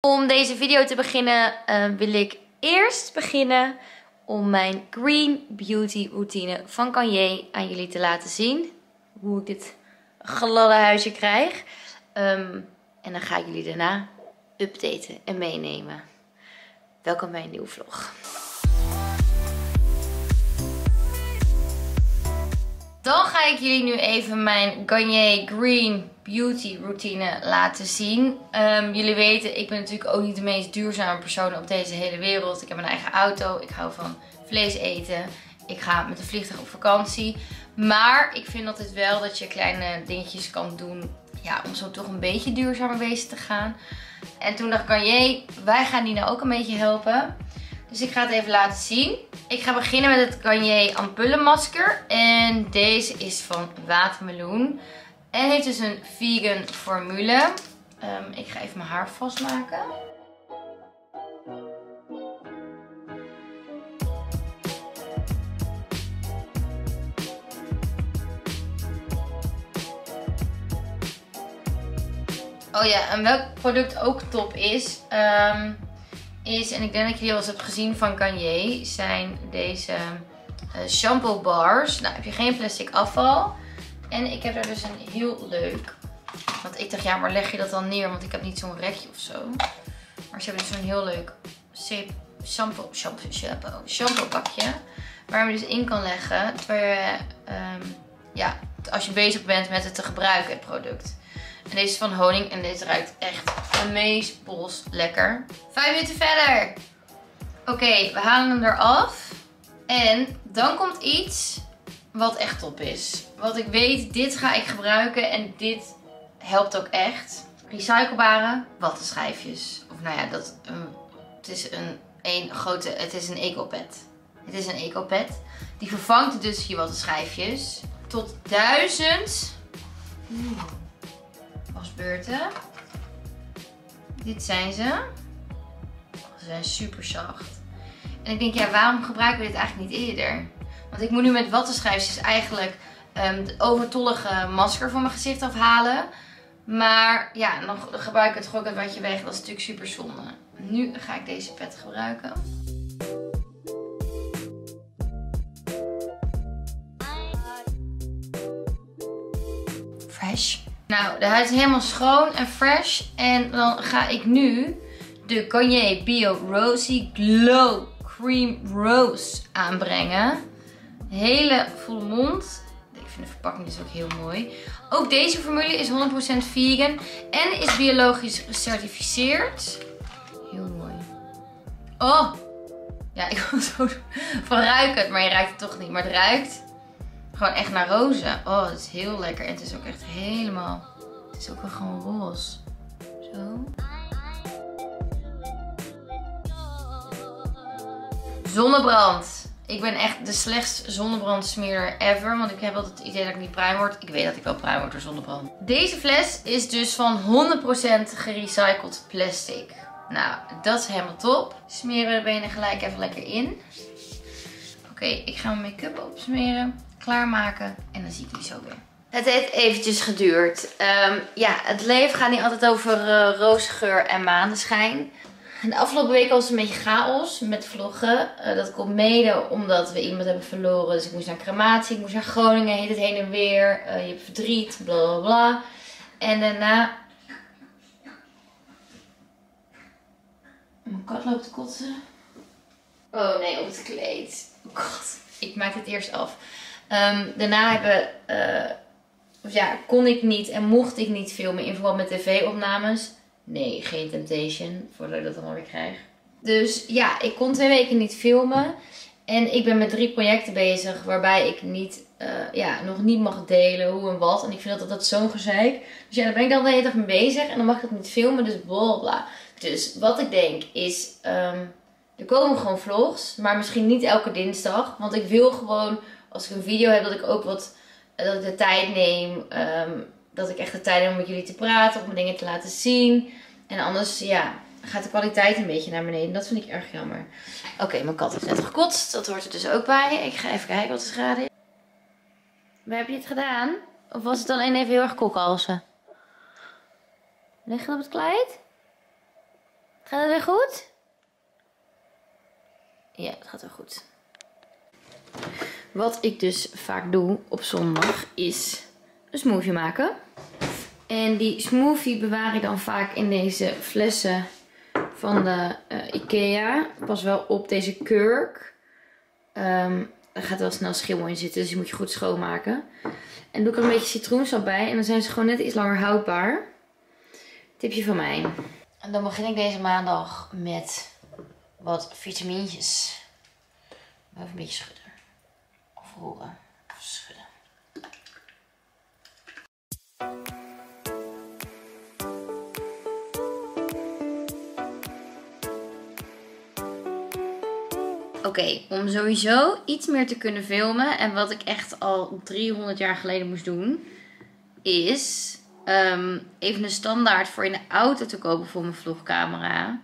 Om deze video te beginnen uh, wil ik eerst beginnen om mijn Green Beauty routine van Kanye aan jullie te laten zien. Hoe ik dit gladde huisje krijg. Um, en dan ga ik jullie daarna updaten en meenemen. Welkom bij een nieuwe vlog. Dan ga ik jullie nu even mijn Garnier Green Beauty routine laten zien. Um, jullie weten, ik ben natuurlijk ook niet de meest duurzame persoon op deze hele wereld. Ik heb een eigen auto, ik hou van vlees eten. Ik ga met een vliegtuig op vakantie. Maar ik vind altijd wel dat je kleine dingetjes kan doen ja, om zo toch een beetje duurzamer bezig te gaan. En toen dacht ik, wij gaan die nou ook een beetje helpen. Dus ik ga het even laten zien. Ik ga beginnen met het Garnier ampullenmasker. En deze is van watermeloen. En heeft dus een vegan formule. Um, ik ga even mijn haar vastmaken. Oh ja, en welk product ook top is, um, is, en ik denk dat jullie al eens hebt gezien van Kanye, zijn deze uh, shampoo bars. Nou, heb je geen plastic afval. En ik heb er dus een heel leuk. Want ik dacht, ja, maar leg je dat dan neer? Want ik heb niet zo'n rekje of zo. Maar ze hebben dus zo'n heel leuk shampoo, shampoo, shampoo, shampoo pakje. Waar je dus in kan leggen. Terwijl je, um, ja, als je bezig bent met het te gebruiken, het product. En deze is van honing en deze ruikt echt bos lekker. Vijf minuten verder. Oké, we halen hem eraf. En dan komt iets wat echt top is. Wat ik weet, dit ga ik gebruiken en dit helpt ook echt. Recyclebare wattenschijfjes. Of nou ja, dat, um, het is een, een grote, het is een ecopet. Het is een ecopet. Die vervangt dus je wattenschijfjes tot 1000 wasbeurten. Dit zijn ze. Ze zijn super zacht. En ik denk, ja, waarom gebruiken we dit eigenlijk niet eerder? Want ik moet nu met wattenschijfjes eigenlijk um, het overtollige masker van mijn gezicht afhalen. Maar ja, dan gebruik ik het gewoon wat je weg. Dat is natuurlijk super zonde. Nu ga ik deze pet gebruiken. Fresh. Nou, de huid is helemaal schoon en fresh. En dan ga ik nu de Garnier Bio Rosy Glow Cream Rose aanbrengen. Hele volle mond. Ik vind de verpakking dus ook heel mooi. Ook deze formule is 100% vegan en is biologisch gecertificeerd. Heel mooi. Oh! Ja, ik wil zo van ruiken, maar je ruikt het toch niet. Maar het ruikt gewoon echt naar rozen. Oh, het is heel lekker. En het is ook echt helemaal... Het is ook wel gewoon roze. Zo. Zonnebrand. Ik ben echt de slechtste zonnebrandsmeerder ever. Want ik heb altijd het idee dat ik niet bruin word. Ik weet dat ik wel bruin word door zonnebrand. Deze fles is dus van 100% gerecycled plastic. Nou, dat is helemaal top. Smeren de benen gelijk even lekker in. Oké, ik ga mijn make-up opsmeren. Klaarmaken. En dan zie ik jullie zo weer. Het heeft eventjes geduurd. Um, ja, het leven gaat niet altijd over uh, roosgeur en maneschijn. De afgelopen week was het een beetje chaos met vloggen. Uh, dat komt mede omdat we iemand hebben verloren. Dus ik moest naar crematie, ik moest naar Groningen, heet het heen en weer. Uh, je hebt verdriet, bla bla bla. En daarna... Mijn kat loopt te kotsen. Oh nee, op het kleed. Oh god, ik maak het eerst af. Um, daarna hebben... Of ja, kon ik niet en mocht ik niet filmen in verband met tv-opnames. Nee, geen Temptation, voordat ik dat allemaal weer krijg. Dus ja, ik kon twee weken niet filmen. En ik ben met drie projecten bezig waarbij ik niet, uh, ja, nog niet mag delen hoe en wat. En ik vind dat dat zo'n gezeik. Dus ja, daar ben ik dan de hele dag mee bezig. En dan mag ik dat niet filmen, dus bla bla. Dus wat ik denk is, um, er komen gewoon vlogs. Maar misschien niet elke dinsdag. Want ik wil gewoon, als ik een video heb, dat ik ook wat, dat ik de tijd neem... Um, dat ik echt de tijd heb om met jullie te praten, om dingen te laten zien. En anders, ja, gaat de kwaliteit een beetje naar beneden. Dat vind ik erg jammer. Oké, mijn kat heeft net gekotst. Dat hoort er dus ook bij. Ik ga even kijken wat de schade is. Maar heb je het gedaan? Of was het alleen even heel erg kokhalsen? Leg je op het kleed? Gaat het weer goed? Ja, het gaat wel goed. Wat ik dus vaak doe op zondag is een smoothie maken. En die smoothie bewaar ik dan vaak in deze flessen van de uh, Ikea. Pas wel op deze kurk. Um, er gaat wel snel schimmel in zitten, dus die moet je goed schoonmaken. En doe ik er een beetje citroensap bij en dan zijn ze gewoon net iets langer houdbaar. Tipje van mij. En dan begin ik deze maandag met wat vitamintjes. Even een beetje schudden. Oké, om sowieso iets meer te kunnen filmen en wat ik echt al 300 jaar geleden moest doen, is um, even een standaard voor in de auto te kopen voor mijn vlogcamera.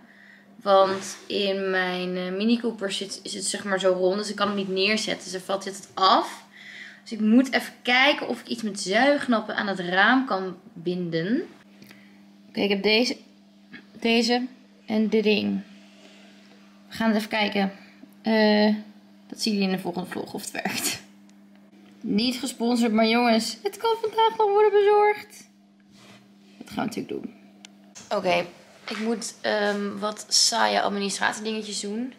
Want in mijn uh, Mini Cooper zit, is het zeg maar zo rond, dus ik kan hem niet neerzetten. Dus dan valt dit het af. Dus ik moet even kijken of ik iets met zuignappen aan het raam kan binden. Oké, ik heb deze, deze en dit ding. We gaan het even kijken. Uh, dat zie je in de volgende vlog of het werkt. Niet gesponsord, maar jongens, het kan vandaag nog worden bezorgd. Dat gaan we natuurlijk doen. Oké, ik moet um, wat saaie administratiedingetjes doen.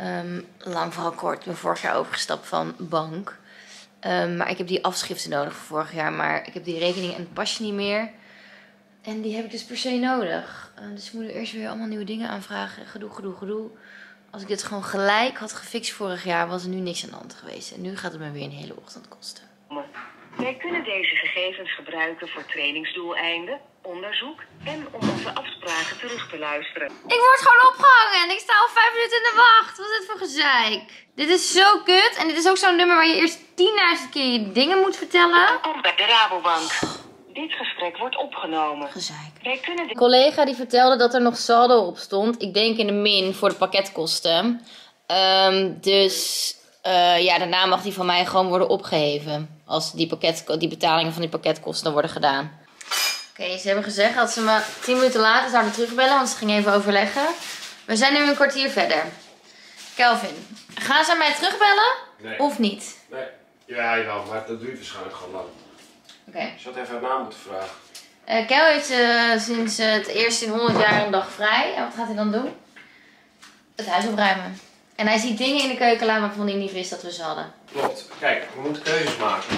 Um, lang vooral kort. Ik ben vorig jaar overgestapt van bank. Um, maar ik heb die afschriften nodig voor vorig jaar. Maar ik heb die rekening en het pasje niet meer. En die heb ik dus per se nodig. Uh, dus ik moet eerst weer allemaal nieuwe dingen aanvragen. Gedoe, gedoe, gedoe. Als ik dit gewoon gelijk had gefixt vorig jaar, was er nu niks aan de hand geweest. En nu gaat het me weer een hele ochtend kosten. Wij kunnen deze gegevens gebruiken voor trainingsdoeleinden, onderzoek en om onze afspraken terug te luisteren. Ik word gewoon opgehangen en ik sta al vijf minuten in de wacht. Wat is dit voor gezeik? Dit is zo kut. En dit is ook zo'n nummer waar je eerst 10.000 keer je dingen moet vertellen. Kom bij de Rabobank. Dit gesprek wordt opgenomen. Gezeik. Wij kunnen de... Een collega die vertelde dat er nog saldo op stond. Ik denk in de min voor de pakketkosten. Um, dus uh, ja, daarna mag die van mij gewoon worden opgeheven. Als die, pakket, die betalingen van die pakketkosten worden gedaan. Oké, okay, ze hebben gezegd dat ze me 10 minuten later zouden terugbellen, want ze gingen even overleggen. We zijn nu een kwartier verder. Kelvin, gaan ze mij terugbellen nee. of niet? Nee, ja, jawel, maar dat duurt waarschijnlijk gewoon lang. Oké. Okay. Je had even haar naam moeten vragen. Uh, Kel heeft uh, sinds uh, het eerst in 100 jaar een dag vrij. En wat gaat hij dan doen? Het huis opruimen. En hij ziet dingen in de keukenla waarvan hij niet wist dat we ze hadden. Klopt. Kijk, we moeten keuzes maken.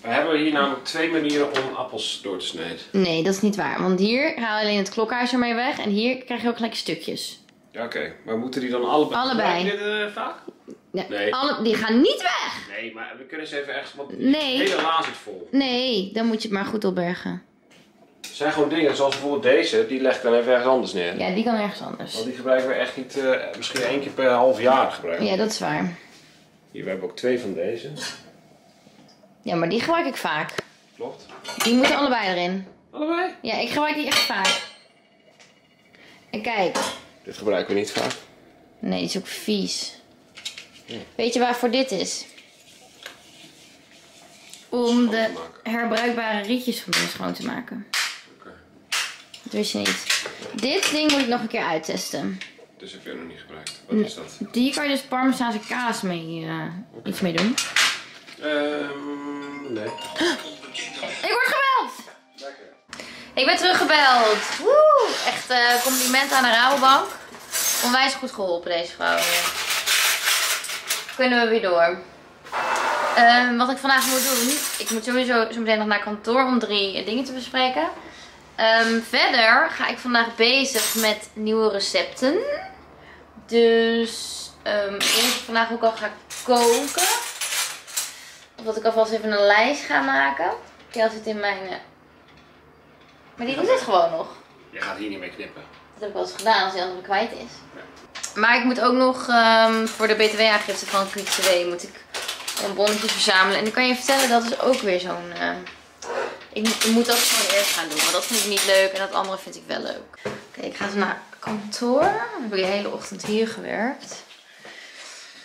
We hebben hier namelijk twee manieren om appels door te snijden. Nee, dat is niet waar. Want hier haal je alleen het klokhuis ermee weg. En hier krijg je ook gelijk stukjes. Ja, oké. Maar moeten die dan allebei? Allebei. Dit vaak? Ja, nee. Alle, die gaan niet weg. Nee, maar we kunnen ze even ergens... Want nee. Hele la zit vol. Nee, dan moet je het maar goed opbergen. Er zijn gewoon dingen, zoals bijvoorbeeld deze, die leg ik dan even ergens anders neer. Ja, die kan ergens anders. Want die gebruiken we echt niet, uh, misschien één keer per half jaar gebruiken. Ja, dat is waar. Hier, we hebben ook twee van deze. Ja, maar die gebruik ik vaak. Klopt. Die moeten allebei erin. Allebei? Ja, ik gebruik die echt vaak. En kijk. Dit gebruiken we niet vaak. Nee, die is ook vies. Ja. Weet je waarvoor dit is? Om de herbruikbare rietjes van schoon te maken. Oké. Dat wist je niet. Dit ding moet ik nog een keer uittesten. Dus heb je nog niet gebruikt. Wat is dat? Die kan je dus parmezaanse kaas mee uh, okay. iets mee doen. Um, nee. Ik word gebeld! Lekker. Ik ben teruggebeld. Woe! Echt uh, compliment aan de Rabobank. Onwijs goed geholpen deze vrouw. Kunnen we weer door. Um, wat ik vandaag moet doen. Ik moet sowieso zo meteen nog naar kantoor om drie dingen te bespreken. Um, verder ga ik vandaag bezig met nieuwe recepten. Dus um, ik vandaag ook al ga koken. Of dat ik alvast even een lijst ga maken. Kel zit in mijn... Uh... Maar die doet het gewoon nog. Je gaat hier niet mee knippen. Dat heb ik wel eens gedaan als die andere kwijt is. Maar ik moet ook nog um, voor de btw-aangifte van QTW moet ik een bonnetje verzamelen. En dan kan je vertellen, dat is ook weer zo'n... Uh, ik, ik, moet dat gewoon eerst gaan doen, want dat vind ik niet leuk en dat andere vind ik wel leuk. Oké, ik ga zo naar kantoor. Ik heb de hele ochtend hier gewerkt.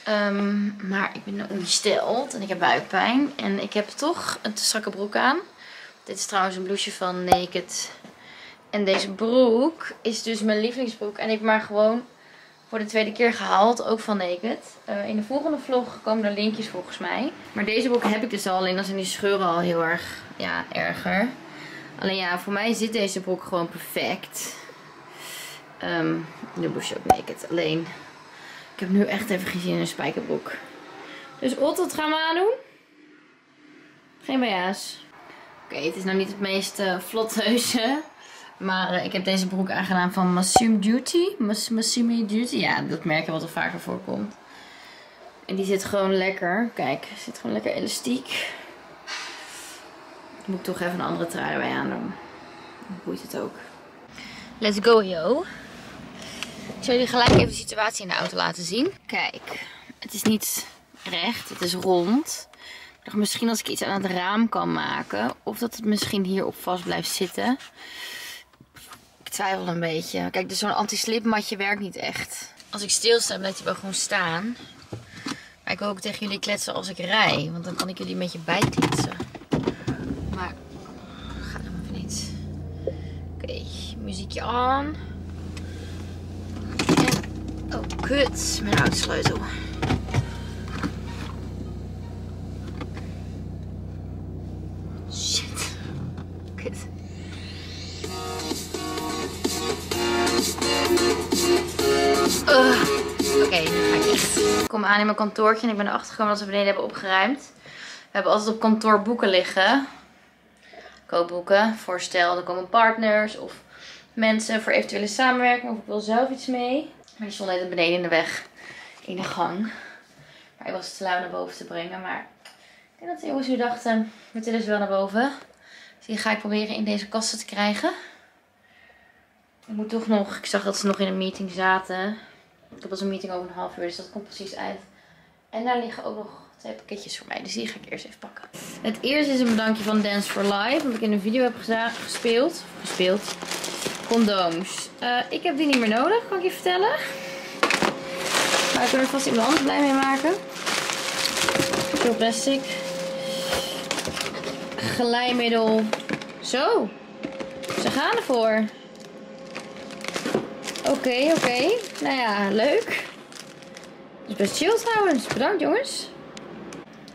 Um, maar ik ben ongesteld en ik heb buikpijn. En ik heb toch een te strakke broek aan. Dit is trouwens een blouseje van Naked En deze broek is dus mijn lievelingsbroek. En ik maar gewoon voor de tweede keer gehaald. Ook van Naked. Uh, in de volgende vlog komen er linkjes volgens mij. Maar deze broek heb ik dus al. Alleen dan zijn die scheuren al heel erg ja, erger. Alleen ja, voor mij zit deze broek gewoon perfect. Um, moest je ook naked. Alleen, ik heb nu echt even geen zin in een spijkerbroek. Dus Otto, wat gaan we aandoen? Geen BH's. Oké, het is nou niet het meest uh, vlotheuze. Maar uh, ik heb deze broek aangedaan van Massum Duty. Massumi Duty. Ja, dat merken wat er vaker voorkomt. En die zit gewoon lekker. Kijk, zit gewoon lekker elastiek. Moet ik toch even een andere trui bij aandoen. Dan boeit het ook. Let's go, yo. Ik zal jullie gelijk even de situatie in de auto laten zien. Kijk, het is niet recht, het is rond. Misschien als ik iets aan het raam kan maken. Of dat het misschien hierop vast blijft zitten. Twijfel een beetje. Kijk, dus zo'n anti-slipmatje werkt niet echt. Als ik stilsta, blijft hij wel gewoon staan. Maar ik wil ook tegen jullie kletsen als ik rij. Want dan kan ik jullie een beetje bijkletsen. Maar, gaat hem even niet. Oké, muziekje aan. En, oh kut, mijn autosleutel. Shit. Kom aan in mijn kantoortje en ik ben erachter gekomen dat we beneden hebben opgeruimd. We hebben altijd op kantoor boeken liggen. Koopboeken, voorstel, er komen partners of mensen voor eventuele samenwerking. Of ik wil zelf iets mee. Maar die stond net beneden in de weg, in de gang. Maar ik was te lui naar boven te brengen. Maar ik denk dat de jongens nu dachten, tillen ze wel naar boven. Dus die ga ik proberen in deze kasten te krijgen. Ik moet toch nog, ik zag dat ze nog in een meeting zaten. Ik als een meeting over een half uur, dus dat komt precies uit. En daar liggen ook nog twee pakketjes voor mij, dus die ga ik eerst even pakken. Het eerste is een bedankje van Dance for Life, wat ik in een video heb gespeeld. Gespeeld. Condooms. Uh, ik heb die niet meer nodig, kan ik je vertellen. Maar ik kan er vast iemand anders blij mee maken. Veel plastic. Glijmiddel. Zo. Ze gaan ervoor. Oké, oké. Nou ja, leuk. Is best chill trouwens. Bedankt jongens.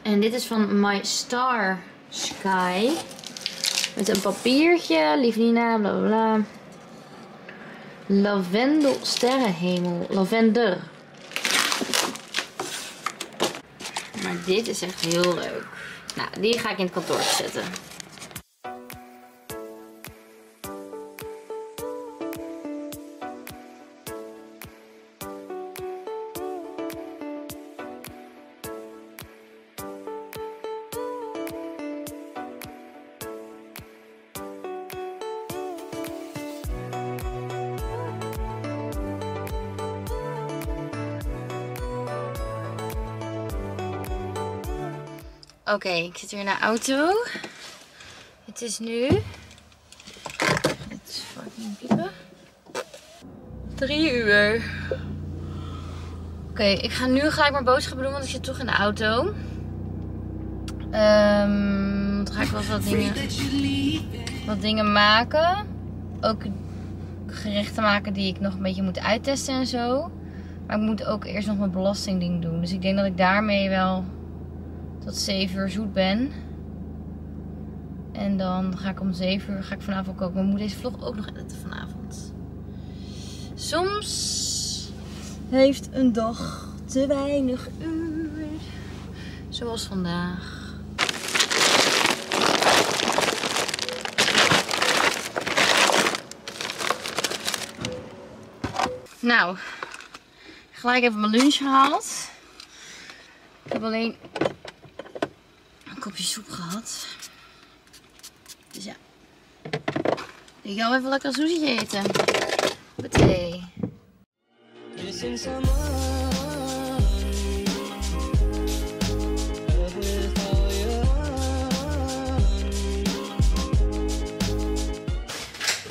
En dit is van My Star Sky. Met een papiertje. Liefnina, bla bla bla. Lavendel sterrenhemel. Lavender. Maar dit is echt heel leuk. Nou, die ga ik in het kantoor zetten. Oké, okay, ik zit weer in de auto. Het is nu... Het is fucking piepen. Drie uur. Oké, okay, ik ga nu gelijk mijn boodschappen doen, want ik zit toch in de auto. Um, dan ga ik wel wat dingen, wat dingen maken. Ook gerechten maken die ik nog een beetje moet uittesten en zo. Maar ik moet ook eerst nog mijn belastingding doen. Dus ik denk dat ik daarmee wel tot 7 uur zoet ben. En dan ga ik om 7 uur ga ik vanavond koken. Maar ik moet deze vlog ook nog editen vanavond. Soms heeft een dag te weinig uur. Zoals vandaag. Nou, gelijk even mijn lunch gehaald. Ik heb alleen kopje soep gehad. Dus ja. Ik ga even lekker sushi eten. Paté.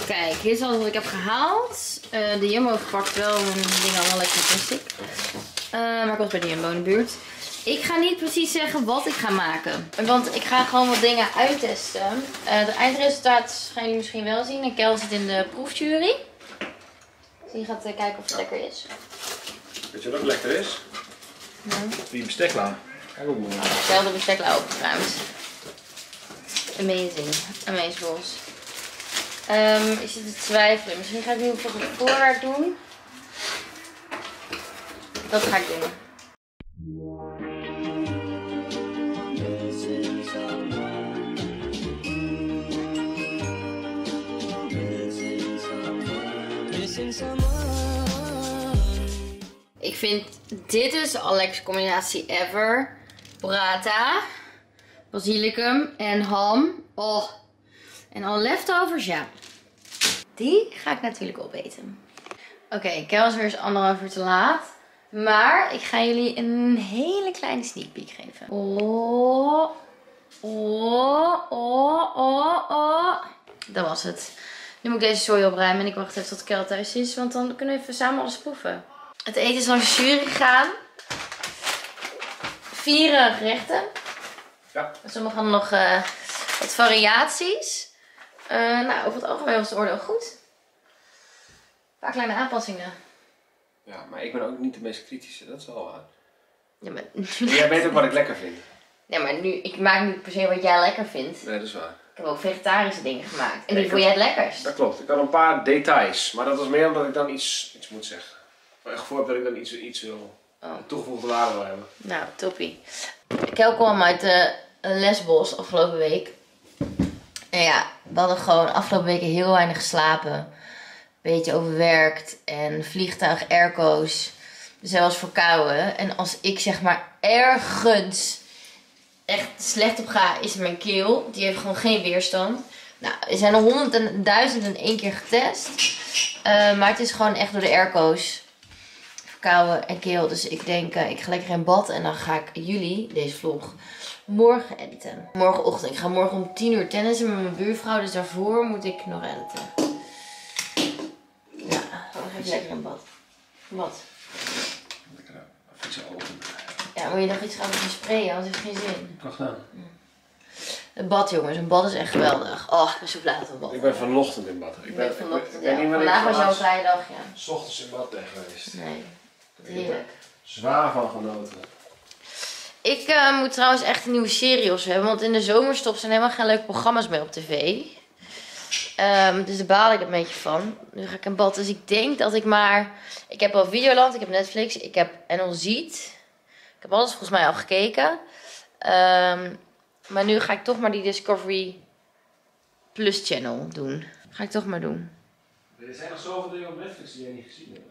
Kijk, dit is alles wat ik heb gehaald. Uh, de Jumbo verpakt wel mijn dingen allemaal lekker plastic. Uh, maar ik was bij de Jumbo in de buurt. Ik ga niet precies zeggen wat ik ga maken. Want ik ga gewoon wat dingen uittesten. Uh, de eindresultaat gaan jullie misschien wel zien. En Kel zit in de proefjury. Dus die gaat uh, kijken of het lekker is. Weet je wat ook lekker is? Ja. Die bestekla. Kijk ook mooi. Kel de bestekla opgeruimd. Amazing. Amazeballs. Um, ik zit te twijfelen. Misschien ga ik nu voor het voorraad doen. Dat ga ik doen. Ik vind dit is de allerlekkerste combinatie ever. Burrata, basilicum en ham. Oh. En al leftovers, ja. Die ga ik natuurlijk opeten. Oké, okay, is weer eens anderhalf uur te laat. Maar ik ga jullie een hele kleine sneak peek geven. Oh, oh, oh, oh, oh. Dat was het. Nu moet ik deze soja opruimen en ik wacht even tot Kel thuis is. Want dan kunnen we even samen alles proeven. Het eten is langs de jury gegaan. Vier gerechten. Ja. Sommige hadden nog uh, wat variaties. Uh, nou, over het algemeen was het oordeel goed. Een paar kleine aanpassingen. Ja, maar ik ben ook niet de meest kritische, dat is wel waar. Ja, maar... Jij weet ook wat ik lekker vind. Nee, maar nu, ik maak niet per se wat jij lekker vindt. Nee, dat is waar. Ik heb ook vegetarische dingen gemaakt. En die vond jij het lekkerst. Dat klopt. Ik had een paar details, maar dat was meer omdat ik dan iets, iets moet zeggen. Of het gevoel heb dat ik dan iets, iets wil, Oh. toegevoegde waarde wil hebben. Nou, toppie. Kel kwam uit de Lesbos afgelopen week. En ja, we hadden gewoon afgelopen weken heel weinig geslapen. Beetje overwerkt. En vliegtuig, airco's. Dus hij was verkouden. En als ik zeg maar ergens echt slecht op ga, is mijn keel. Die heeft gewoon geen weerstand. Nou, er zijn honderd en en één keer getest. Eh, maar het is gewoon echt door de airco's verkouden en keel. Dus ik denk, eh, ik ga lekker in bad en dan ga ik jullie, deze vlog, morgen editen. Morgenochtend. Ik ga morgen om 10 uur tennissen met mijn buurvrouw. Dus daarvoor moet ik nog editen. Ja, ga ik lekker in bad. Wat? Lekker even iets open. Ja, moet je nog iets gaan gaan sprayen? Anders heeft het geen zin. Kan gedaan. Een bad, jongens. Een bad is echt geweldig. Oh, ik ben zo blij dat we een bad Ik ben vanochtend in bad. Ik ben, ben vanochtend, ik, ja. Vandaag was jouw vrije dag, ja. s ochtends in bad ben geweest. Nee, heerlijk. er zwaar van genoten. Ik eh, moet trouwens echt een nieuwe serie of zo hebben. Want in de zomerstop zijn helemaal geen leuke programma's meer op tv. Ehm, dus daar baal ik een beetje van. Nu ga ik in bad. Dus ik denk dat ik maar... Ik heb al Videoland, ik heb Netflix, ik heb NL Ziet. Ik heb alles volgens mij al gekeken. Ehm, maar nu ga ik toch maar die Discovery Plus channel doen. Ga ik toch maar doen. Er zijn nog zoveel dingen op Netflix die jij niet gezien hebt.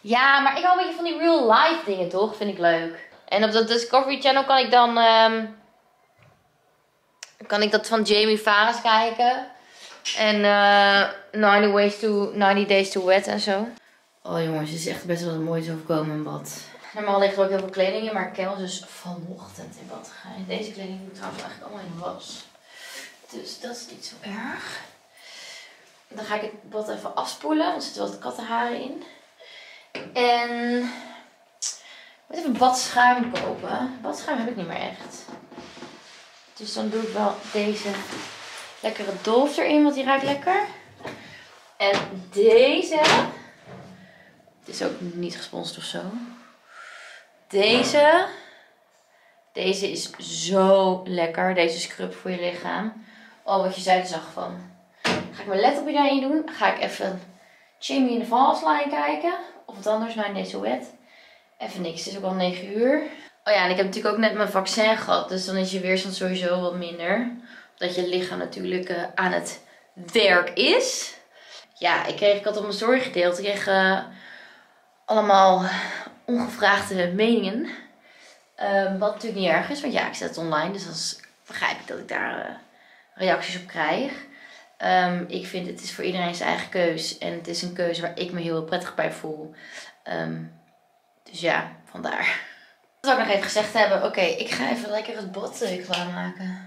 Ja, maar ik hou een beetje van die real life dingen, toch? Vind ik leuk. En op dat Discovery Channel kan ik dan... ehm, kan ik dat van Jamie Farris kijken. En eh 90, ways to, 90 Days to Wet en zo. Oh jongens, het is echt best wel een moois overkomen in bad. Normaal ligt er ook heel veel kleding in, maar Kel is dus vanochtend in bad gegaan. Deze kleding moet trouwens eigenlijk allemaal in de was. Dus dat is niet zo erg. Dan ga ik het bad even afspoelen, want er zitten wat kattenharen in. En ik moet even badschuim kopen. Badschuim heb ik niet meer echt. Dus dan doe ik wel deze lekkere dolf erin, want die ruikt lekker. En deze. Dit is ook niet gesponsord of zo. Deze. Deze is zo lekker. Deze scrub voor je lichaam. Oh, wat je zuiden zag van. Ga ik mijn laptopje daarin doen. Ga ik even Jamie in de Valslijn kijken. Of wat anders, maar in deze wet. Even niks, het is ook al 9 uur. Oh ja, en ik heb natuurlijk ook net mijn vaccin gehad. Dus dan is je weerstand sowieso wat minder. Dat je lichaam natuurlijk eh, aan het werk is. Ja, ik kreeg, ik had op mijn story gedeeld. Ik kreeg eh, allemaal ongevraagde meningen. Ehm, wat natuurlijk niet erg is, want ja, ik zet het online. Dus dan begrijp ik dat ik daar eh, reacties op krijg. Ehm, ik vind het is voor iedereen zijn eigen keus. En het is een keuze waar ik me heel prettig bij voel. Ehm, dus ja, vandaar. Dat zou ik nog even gezegd hebben. Oké, ik ga even lekker het bad eh, klaarmaken.